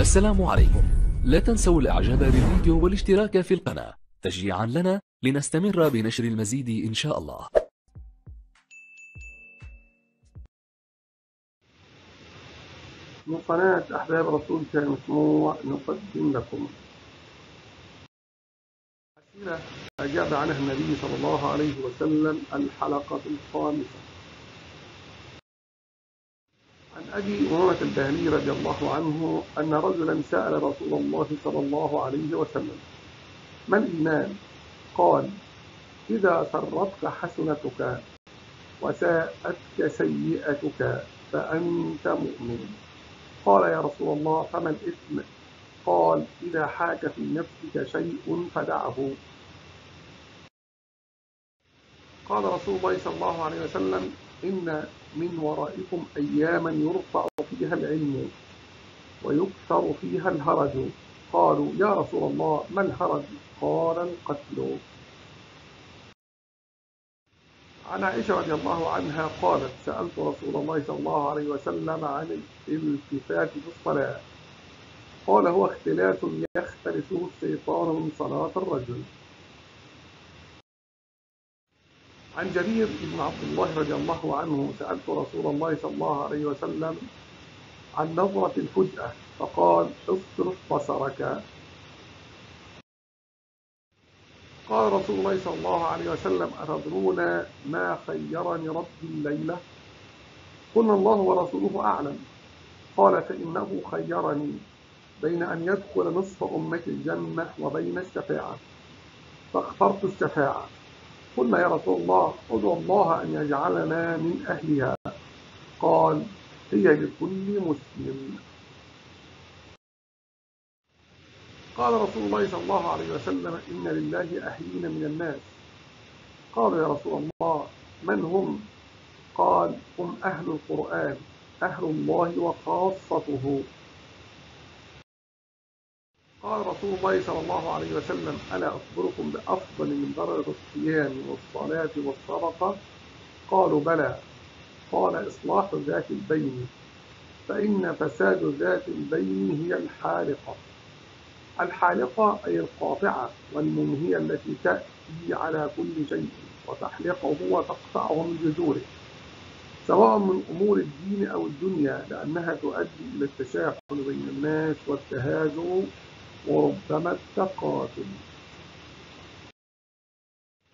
السلام عليكم. لا تنسوا الإعجاب بالفيديو والاشتراك في القناة. تشجيعا لنا لنستمر بنشر المزيد إن شاء الله. من قناة أحباب رسول المسموع نقدم لكم. أسئلة أجاب عنها النبي صلى الله عليه وسلم الحلقة الخامسة. أبي أمامة البهلي رضي الله عنه أن رجلا سأل رسول الله صلى الله عليه وسلم ما الإيمان؟ قال إذا سرتك حسنتك وساءتك سيئتك فأنت مؤمن. قال يا رسول الله فما الإثم؟ قال إذا حاك في نفسك شيء فدعه. قال رسول الله صلى الله عليه وسلم إن من ورائكم أياما يرفع فيها العلم ويكثر فيها الهرج. قالوا يا رسول الله ما الهرج؟ قال القتل. عن عائشة رضي الله عنها قالت سألت رسول الله صلى الله عليه وسلم عن الالتفات في الصلاة. قال هو اختلاف يختلفه الشيطان من صلاة الرجل. عن جرير بن عبد الله رضي الله عنه سألت رسول الله صلى الله عليه وسلم عن نظرة الفجأة فقال اصرف بصرك قال رسول الله صلى الله عليه وسلم أتدرون ما خيرني ربي الليلة؟ قلنا الله ورسوله أعلم. قال فإنه خيرني بين أن يدخل نصف أمة الجنة وبين الشفاعة. فاخترت الشفاعة. قلنا يا رسول الله ادعو الله أن يجعلنا من أهلها. قال هي لكل مسلم. قال رسول الله صلى الله عليه وسلم إن لله أهلين من الناس. قالوا يا رسول الله من هم؟ قال هم أهل القرآن أهل الله وخاصته. قال رسول الله صلى الله عليه وسلم ألا أخبركم بأفضل من درجة الصيام والصلاة والصدقة؟ قالوا بلى. قال إصلاح ذات البين فإن فساد ذات البين هي الحالقة. الحالقة أي القاطعة والمنهية التي تأتي على كل شيء وتحلقه وتقطعه من جذوره سواء من أمور الدين أو الدنيا لأنها تؤدي إلى التشاحن بين الناس والتهاجم وربما التقاتل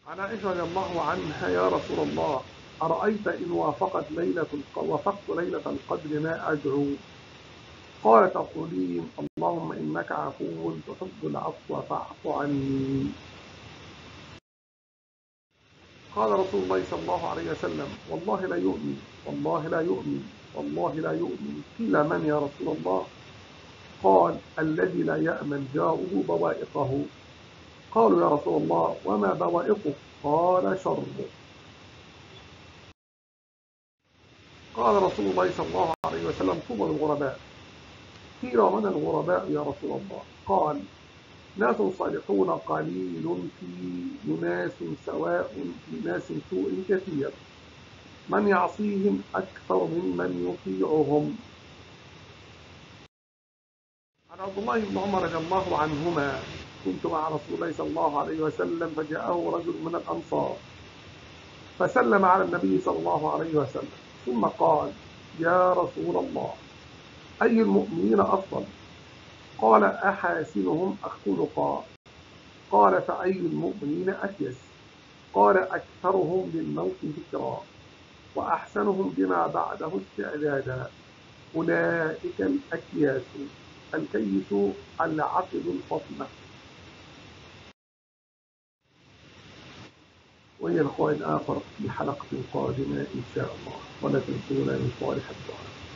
عن عائشة رضي الله عنها يا رسول الله أرأيت إن وافقت ليلة وافقت ليلة القدر ما أدعو؟ قال تقولين اللهم إنك عفو تحب العفو فاعف عني. قال رسول الله صلى الله عليه وسلم والله لا يؤمن والله لا يؤمن والله لا يؤمن. قيل من يا رسول الله؟ قال الذي لا يأمن جاؤه بوائقه. قالوا يا رسول الله وما بوائقه قال شر قال رسول الله صلى الله عليه وسلم طوبى الغرباء. قيل من الغرباء يا رسول الله؟ قال ناس صالحون قليل في ناس سواء في ناس سوء كثير. من يعصيهم أكثر ممن يطيعهم. عبد الله بن عمر رضي الله عنهما. كنت مع رسول الله صلى الله عليه وسلم فجاءه رجل من الأنصار فسلم على النبي صلى الله عليه وسلم ثم قال يا رسول الله أي المؤمنين أفضل؟ قال أحاسنهم أخلقا. قال فأي المؤمنين أكيس؟ قال أكثرهم للموت ذكرا وأحسنهم بما بعده استعدادا. أولئك الأكياس. الكيس العقل الفطنة وهي القائد آخر في حلقة قادمة إن شاء الله. ولا تنسونا من صالح الدعاء.